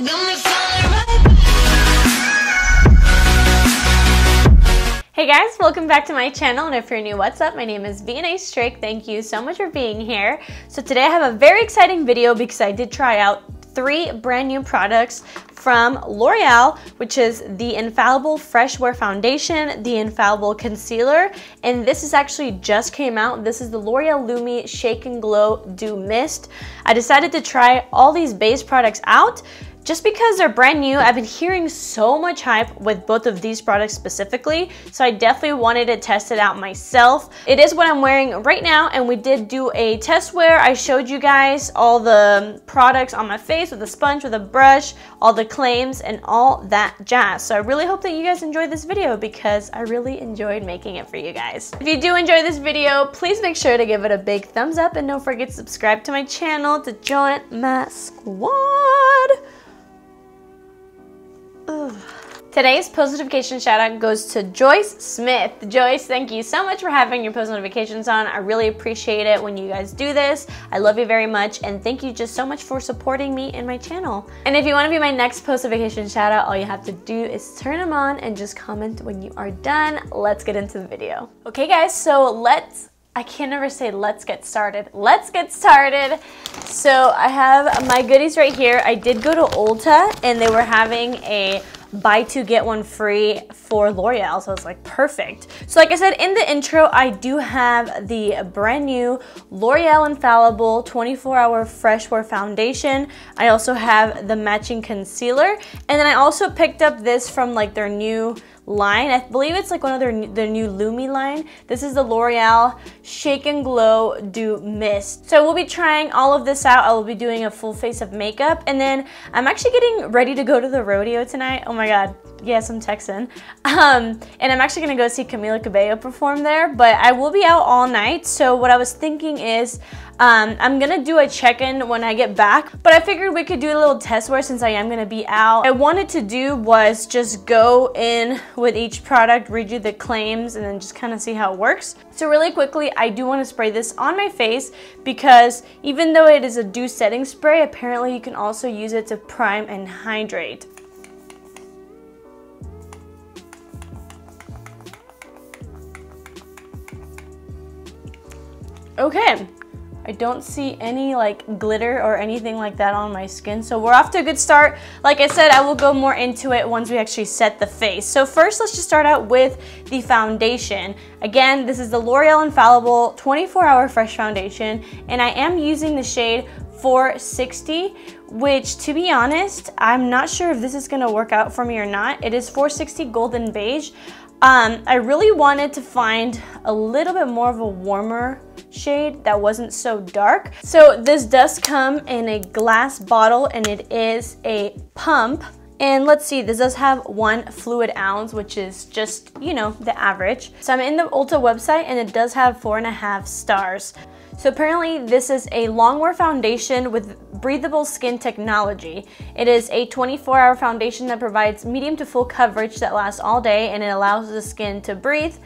Hey guys, welcome back to my channel and if you're new, what's up? My name is Vianney Strick. Thank you so much for being here. So today I have a very exciting video because I did try out three brand new products from L'Oreal, which is the Infallible Fresh Wear Foundation, the Infallible Concealer, and this is actually just came out. This is the L'Oreal Lumi Shake and Glow Dew Mist. I decided to try all these base products out just because they're brand new, I've been hearing so much hype with both of these products specifically, so I definitely wanted to test it out myself. It is what I'm wearing right now, and we did do a test wear. I showed you guys all the products on my face with a sponge, with a brush, all the claims, and all that jazz. So I really hope that you guys enjoyed this video because I really enjoyed making it for you guys. If you do enjoy this video, please make sure to give it a big thumbs up and don't forget to subscribe to my channel to join my squad. Today's post notification shout out goes to Joyce Smith. Joyce, thank you so much for having your post notifications on. I really appreciate it when you guys do this. I love you very much and thank you just so much for supporting me and my channel. And if you want to be my next post notification shout out, all you have to do is turn them on and just comment when you are done. Let's get into the video. Okay guys, so let's I can never say let's get started. Let's get started. So I have my goodies right here. I did go to Ulta and they were having a buy two get one free for L'Oreal. So it's like perfect. So like I said in the intro I do have the brand new L'Oreal Infallible 24 hour fresh wear foundation. I also have the matching concealer. And then I also picked up this from like their new line. I believe it's like one of their, their new Lumi line. This is the L'Oreal Shake and Glow Dew Mist. So we'll be trying all of this out. I will be doing a full face of makeup. And then I'm actually getting ready to go to the rodeo tonight. Oh my God. Yes, I'm Texan. Um, and I'm actually gonna go see Camila Cabello perform there, but I will be out all night. So what I was thinking is um, I'm gonna do a check-in when I get back, but I figured we could do a little test wear since I am gonna be out. I wanted to do was just go in with each product, read you the claims, and then just kind of see how it works. So really quickly, I do wanna spray this on my face because even though it is a dew setting spray, apparently you can also use it to prime and hydrate. Okay, I don't see any like glitter or anything like that on my skin. So we're off to a good start. Like I said, I will go more into it once we actually set the face. So first, let's just start out with the foundation. Again, this is the L'Oreal Infallible 24 Hour Fresh Foundation, and I am using the shade 460, which to be honest, I'm not sure if this is gonna work out for me or not. It is 460 Golden Beige. Um, I really wanted to find a little bit more of a warmer shade that wasn't so dark. So this does come in a glass bottle and it is a pump. And let's see, this does have one fluid ounce, which is just, you know, the average. So I'm in the Ulta website and it does have four and a half stars. So apparently this is a longwear foundation with breathable skin technology. It is a 24 hour foundation that provides medium to full coverage that lasts all day and it allows the skin to breathe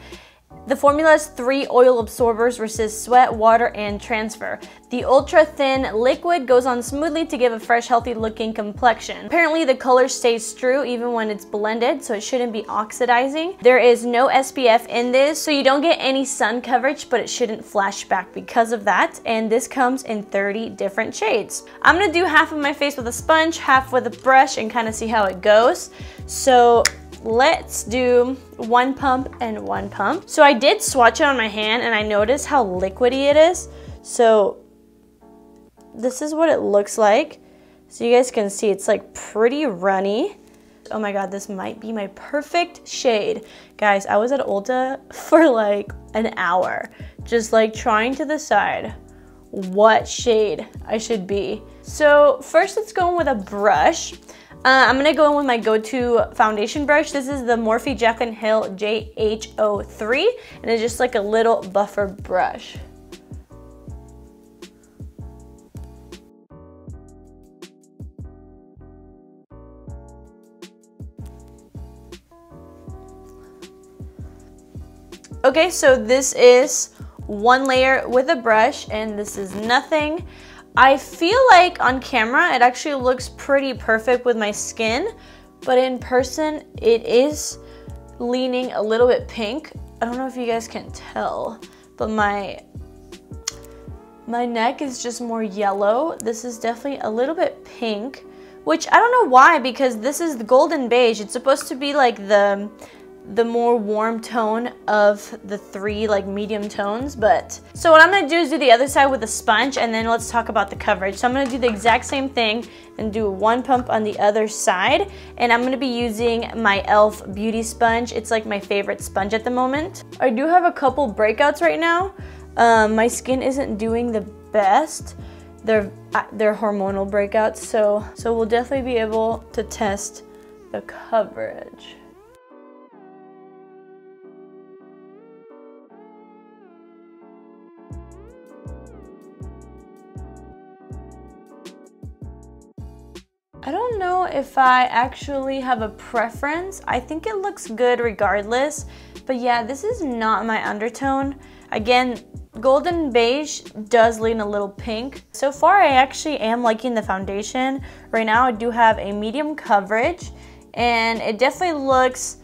the formula's three oil absorbers resist sweat, water, and transfer. The ultra thin liquid goes on smoothly to give a fresh, healthy looking complexion. Apparently the color stays true even when it's blended, so it shouldn't be oxidizing. There is no SPF in this, so you don't get any sun coverage, but it shouldn't flash back because of that. And this comes in 30 different shades. I'm gonna do half of my face with a sponge, half with a brush, and kind of see how it goes. So let's do one pump and one pump. So I did swatch it on my hand and I noticed how liquidy it is. So this is what it looks like. So you guys can see it's like pretty runny. Oh my god, this might be my perfect shade. Guys, I was at Ulta for like an hour, just like trying to decide what shade I should be. So first let's go in with a brush. Uh, I'm gonna go in with my go-to foundation brush. This is the Morphe Jaclyn Hill JH03, and it's just like a little buffer brush. Okay, so this is one layer with a brush, and this is nothing. I feel like on camera it actually looks pretty perfect with my skin, but in person it is leaning a little bit pink. I don't know if you guys can tell, but my my neck is just more yellow. This is definitely a little bit pink, which I don't know why because this is the golden beige. It's supposed to be like the the more warm tone of the three like medium tones but so what I'm gonna do is do the other side with a sponge and then let's talk about the coverage. So I'm gonna do the exact same thing and do one pump on the other side and I'm gonna be using my e.l.f. beauty sponge. It's like my favorite sponge at the moment. I do have a couple breakouts right now. Um, my skin isn't doing the best. They're uh, they're hormonal breakouts so so we'll definitely be able to test the coverage I don't know if I actually have a preference. I think it looks good regardless. But yeah, this is not my undertone. Again, golden beige does lean a little pink. So far, I actually am liking the foundation. Right now, I do have a medium coverage and it definitely looks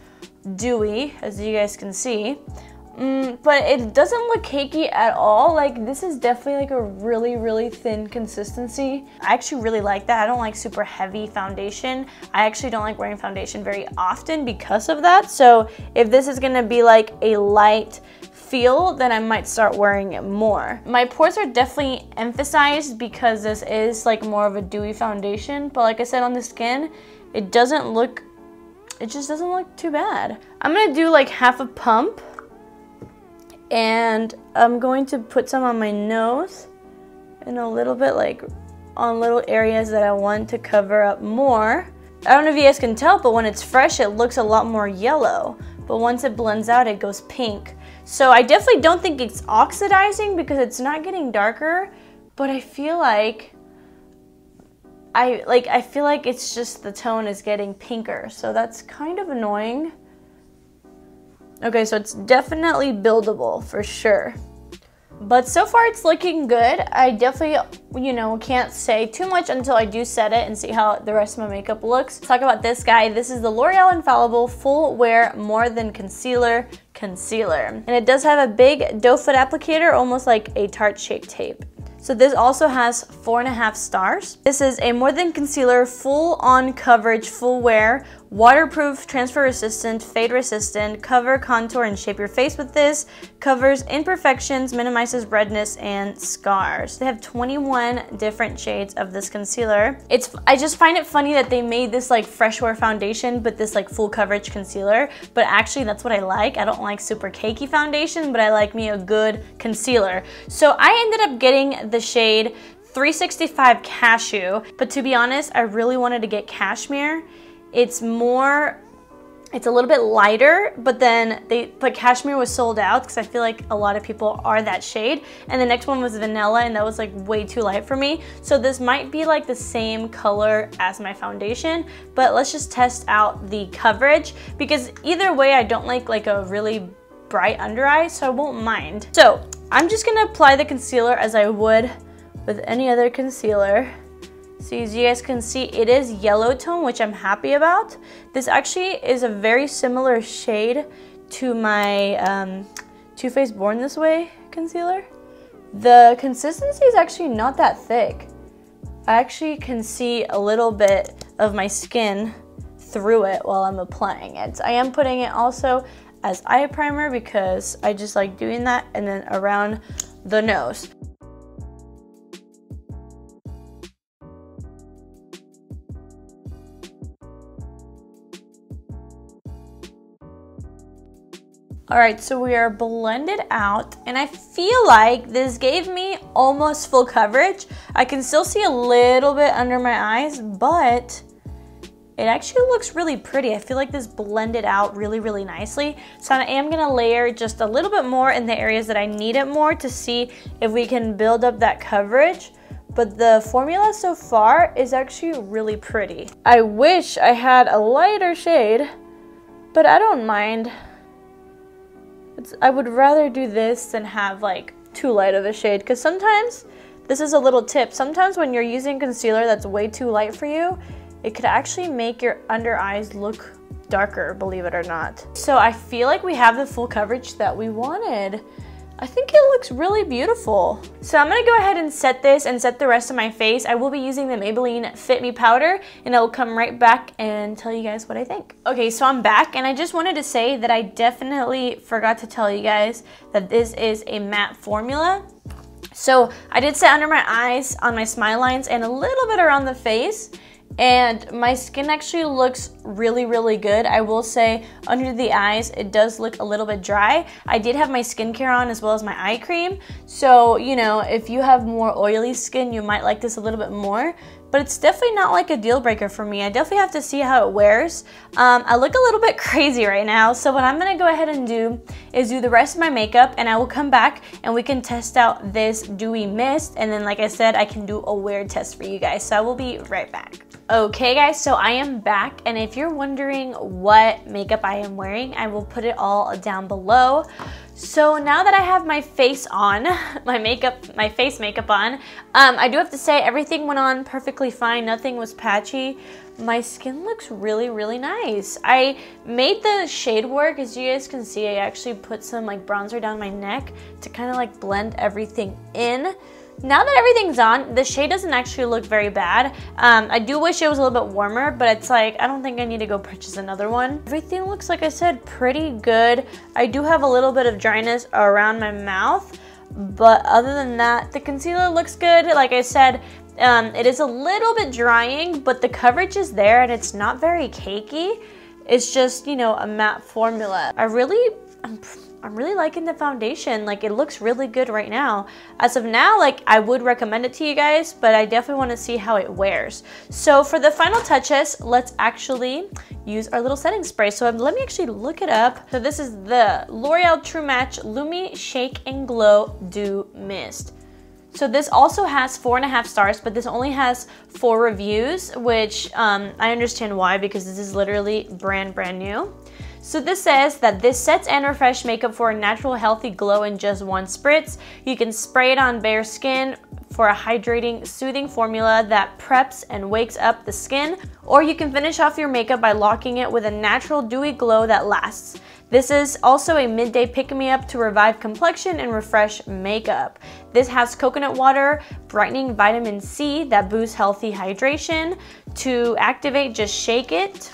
dewy, as you guys can see. Mm, but it doesn't look cakey at all. Like this is definitely like a really, really thin consistency. I actually really like that. I don't like super heavy foundation. I actually don't like wearing foundation very often because of that. So if this is gonna be like a light feel, then I might start wearing it more. My pores are definitely emphasized because this is like more of a dewy foundation. But like I said on the skin, it doesn't look, it just doesn't look too bad. I'm gonna do like half a pump and I'm going to put some on my nose and a little bit like on little areas that I want to cover up more. I don't know if you guys can tell, but when it's fresh, it looks a lot more yellow. But once it blends out, it goes pink. So I definitely don't think it's oxidizing because it's not getting darker, but I feel like I like I feel like it's just the tone is getting pinker. So that's kind of annoying. Okay, so it's definitely buildable for sure. But so far it's looking good. I definitely, you know, can't say too much until I do set it and see how the rest of my makeup looks. Let's talk about this guy. This is the L'Oreal Infallible Full Wear More Than Concealer Concealer. And it does have a big doe foot applicator, almost like a tarte shape tape. So this also has four and a half stars. This is a More Than Concealer full on coverage, full wear Waterproof, transfer resistant, fade resistant, cover, contour, and shape your face with this. Covers imperfections, minimizes redness, and scars. They have 21 different shades of this concealer. It's I just find it funny that they made this like fresh wear foundation, but this like full coverage concealer. But actually that's what I like. I don't like super cakey foundation, but I like me a good concealer. So I ended up getting the shade 365 Cashew, but to be honest, I really wanted to get Cashmere it's more, it's a little bit lighter, but then they, but Cashmere was sold out because I feel like a lot of people are that shade. And the next one was Vanilla and that was like way too light for me. So this might be like the same color as my foundation, but let's just test out the coverage because either way I don't like like a really bright under eye, so I won't mind. So I'm just gonna apply the concealer as I would with any other concealer. So as you guys can see, it is yellow tone, which I'm happy about. This actually is a very similar shade to my um, Too Faced Born This Way concealer. The consistency is actually not that thick. I actually can see a little bit of my skin through it while I'm applying it. I am putting it also as eye primer because I just like doing that and then around the nose. All right, so we are blended out and I feel like this gave me almost full coverage. I can still see a little bit under my eyes, but it actually looks really pretty. I feel like this blended out really, really nicely. So I am gonna layer just a little bit more in the areas that I need it more to see if we can build up that coverage. But the formula so far is actually really pretty. I wish I had a lighter shade, but I don't mind. It's, I would rather do this than have like too light of a shade because sometimes this is a little tip. Sometimes when you're using concealer that's way too light for you, it could actually make your under eyes look darker, believe it or not. So I feel like we have the full coverage that we wanted. I think it looks really beautiful. So I'm gonna go ahead and set this and set the rest of my face. I will be using the Maybelline Fit Me powder and I will come right back and tell you guys what I think. Okay, so I'm back and I just wanted to say that I definitely forgot to tell you guys that this is a matte formula. So I did set under my eyes, on my smile lines, and a little bit around the face and my skin actually looks really really good. I will say under the eyes it does look a little bit dry. I did have my skincare on as well as my eye cream. So you know if you have more oily skin you might like this a little bit more. But it's definitely not like a deal breaker for me. I definitely have to see how it wears. Um, I look a little bit crazy right now. So what I'm gonna go ahead and do is do the rest of my makeup and I will come back and we can test out this dewy mist. And then like I said I can do a wear test for you guys. So I will be right back Okay guys, so I am back and if you're wondering what makeup I am wearing, I will put it all down below. So now that I have my face on, my makeup, my face makeup on, um, I do have to say everything went on perfectly fine, nothing was patchy. My skin looks really, really nice. I made the shade work, as you guys can see, I actually put some like bronzer down my neck to kind of like blend everything in. Now that everything's on, the shade doesn't actually look very bad. Um, I do wish it was a little bit warmer, but it's like, I don't think I need to go purchase another one. Everything looks, like I said, pretty good. I do have a little bit of dryness around my mouth, but other than that, the concealer looks good. Like I said, um, it is a little bit drying, but the coverage is there and it's not very cakey. It's just, you know, a matte formula. I really, I'm I'm really liking the foundation. Like it looks really good right now. As of now, like I would recommend it to you guys, but I definitely want to see how it wears. So for the final touches, let's actually use our little setting spray. So let me actually look it up. So this is the L'Oreal True Match Lumi Shake and Glow Dew Mist. So this also has four and a half stars, but this only has four reviews, which um, I understand why because this is literally brand, brand new. So this says that this sets and refresh makeup for a natural healthy glow in just one spritz. You can spray it on bare skin for a hydrating, soothing formula that preps and wakes up the skin, or you can finish off your makeup by locking it with a natural dewy glow that lasts. This is also a midday pick-me-up to revive complexion and refresh makeup. This has coconut water, brightening vitamin C that boosts healthy hydration. To activate, just shake it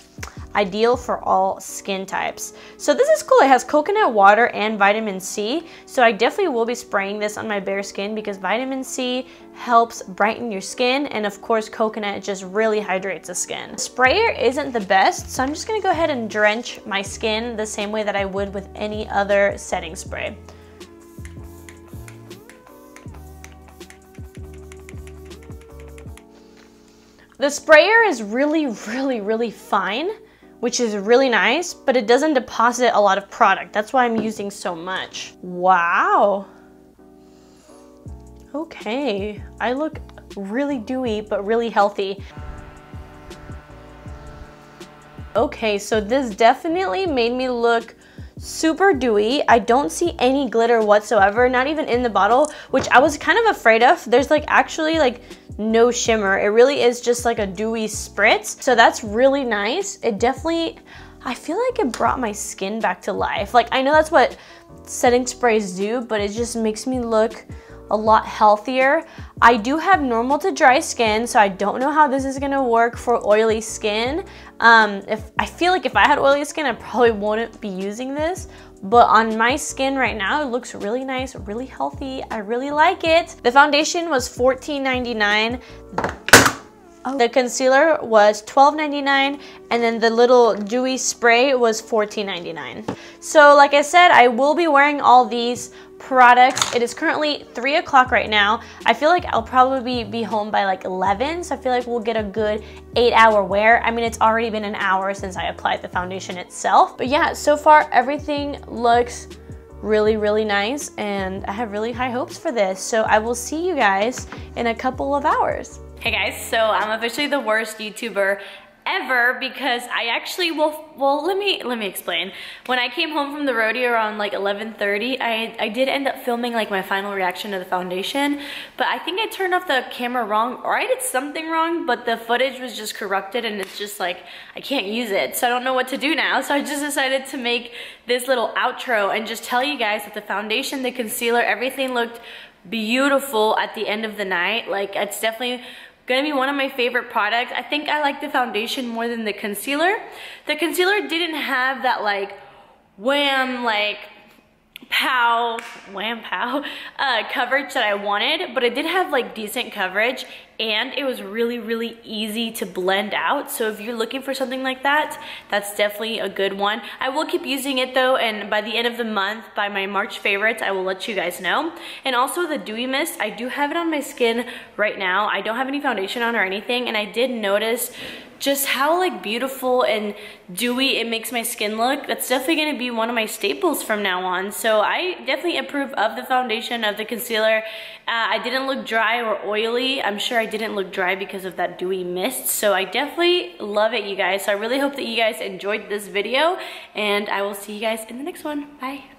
ideal for all skin types. So this is cool. It has coconut water and vitamin C. So I definitely will be spraying this on my bare skin because vitamin C helps brighten your skin and of course coconut just really hydrates the skin. Sprayer isn't the best so I'm just gonna go ahead and drench my skin the same way that I would with any other setting spray. The sprayer is really, really, really fine which is really nice, but it doesn't deposit a lot of product. That's why I'm using so much. Wow. Okay, I look really dewy, but really healthy. Okay, so this definitely made me look super dewy. I don't see any glitter whatsoever, not even in the bottle, which I was kind of afraid of. There's like actually like no shimmer. It really is just like a dewy spritz. So that's really nice. It definitely, I feel like it brought my skin back to life. Like I know that's what setting sprays do, but it just makes me look a lot healthier. I do have normal to dry skin, so I don't know how this is gonna work for oily skin. Um, if I feel like if I had oily skin, I probably wouldn't be using this, but on my skin right now, it looks really nice, really healthy. I really like it. The foundation was $14.99. Oh. The concealer was $12.99 and then the little dewy spray was $14.99. So like I said, I will be wearing all these products. It is currently 3 o'clock right now. I feel like I'll probably be home by like 11, so I feel like we'll get a good 8 hour wear. I mean, it's already been an hour since I applied the foundation itself. But yeah, so far everything looks really, really nice and I have really high hopes for this. So I will see you guys in a couple of hours. Hey guys, so I'm officially the worst YouTuber ever because I actually will well let me let me explain. When I came home from the rodeo around like 11:30 I I did end up filming like my final reaction to the foundation but I think I turned off the camera wrong or I did something wrong but the footage was just corrupted and it's just like I can't use it so I don't know what to do now so I just decided to make this little outro and just tell you guys that the foundation the concealer everything looked beautiful at the end of the night like it's definitely Gonna be one of my favorite products. I think I like the foundation more than the concealer. The concealer didn't have that like wham like pow, wham pow, uh, coverage that I wanted, but it did have like decent coverage and it was really, really easy to blend out. So if you're looking for something like that, that's definitely a good one. I will keep using it though, and by the end of the month, by my March favorites, I will let you guys know. And also the Dewy Mist, I do have it on my skin right now. I don't have any foundation on or anything, and I did notice just how like beautiful and dewy it makes my skin look. That's definitely gonna be one of my staples from now on. So I definitely approve of the foundation, of the concealer. Uh, I didn't look dry or oily. I'm sure I didn't look dry because of that dewy mist. So I definitely love it, you guys. So I really hope that you guys enjoyed this video and I will see you guys in the next one. Bye.